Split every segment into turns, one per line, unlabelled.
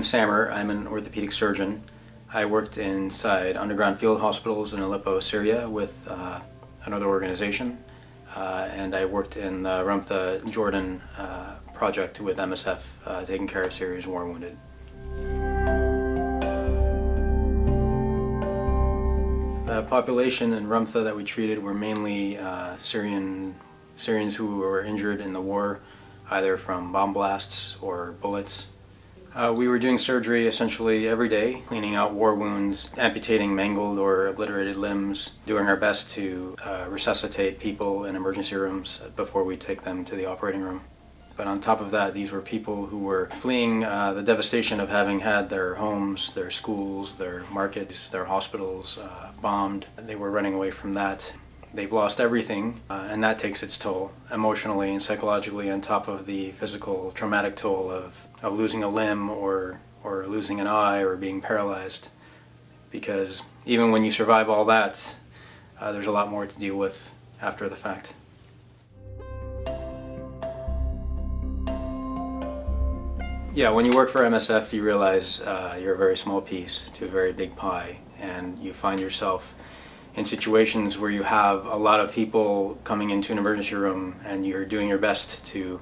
I'm Samer. I'm an orthopedic surgeon. I worked inside underground field hospitals in Aleppo, Syria with uh, another organization. Uh, and I worked in the Ramtha, Jordan uh, project with MSF, uh, taking care of Syria's war wounded. The population in Ramtha that we treated were mainly uh, Syrian Syrians who were injured in the war, either from bomb blasts or bullets. Uh, we were doing surgery essentially every day, cleaning out war wounds, amputating mangled or obliterated limbs, doing our best to uh, resuscitate people in emergency rooms before we take them to the operating room. But on top of that, these were people who were fleeing uh, the devastation of having had their homes, their schools, their markets, their hospitals uh, bombed. They were running away from that. They've lost everything, uh, and that takes its toll emotionally and psychologically on top of the physical traumatic toll of, of losing a limb or, or losing an eye or being paralyzed. Because even when you survive all that, uh, there's a lot more to deal with after the fact. Yeah, when you work for MSF, you realize uh, you're a very small piece to a very big pie, and you find yourself in situations where you have a lot of people coming into an emergency room and you're doing your best to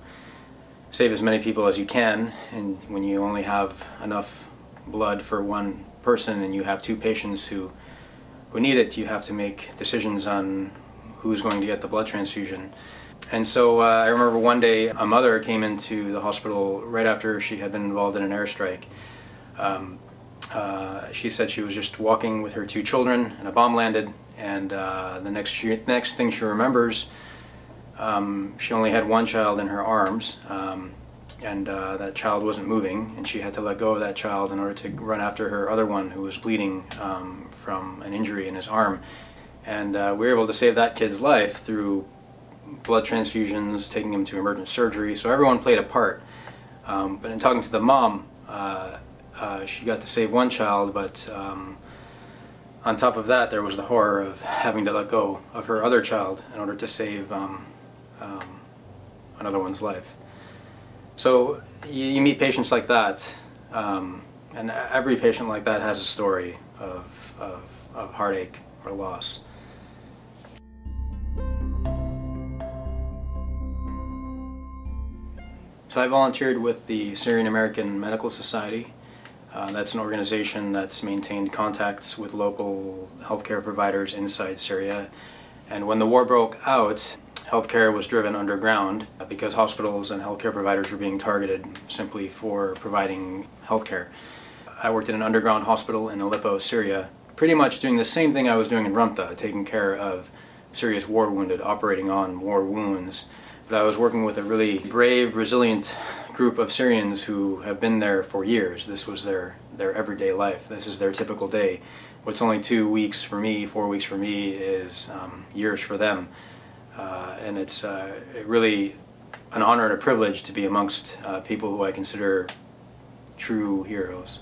save as many people as you can and when you only have enough blood for one person and you have two patients who who need it you have to make decisions on who's going to get the blood transfusion. And so uh, I remember one day a mother came into the hospital right after she had been involved in an airstrike. Um, uh, she said she was just walking with her two children and a bomb landed. And uh, the next, she, next thing she remembers um, she only had one child in her arms um, and uh, that child wasn't moving. And she had to let go of that child in order to run after her other one who was bleeding um, from an injury in his arm. And uh, we were able to save that kid's life through blood transfusions, taking him to emergent surgery, so everyone played a part. Um, but in talking to the mom, uh, she got to save one child, but um, on top of that, there was the horror of having to let go of her other child in order to save um, um, another one's life. So you, you meet patients like that, um, and every patient like that has a story of, of, of heartache or loss. So I volunteered with the Syrian American Medical Society uh, that's an organization that's maintained contacts with local healthcare providers inside Syria. And when the war broke out, healthcare was driven underground because hospitals and healthcare providers were being targeted simply for providing healthcare. I worked in an underground hospital in Aleppo, Syria, pretty much doing the same thing I was doing in Ramtha, taking care of Syria's war wounded, operating on war wounds. But I was working with a really brave, resilient group of Syrians who have been there for years. This was their, their everyday life. This is their typical day. What's only two weeks for me, four weeks for me, is um, years for them. Uh, and it's uh, really an honor and a privilege to be amongst uh, people who I consider true heroes.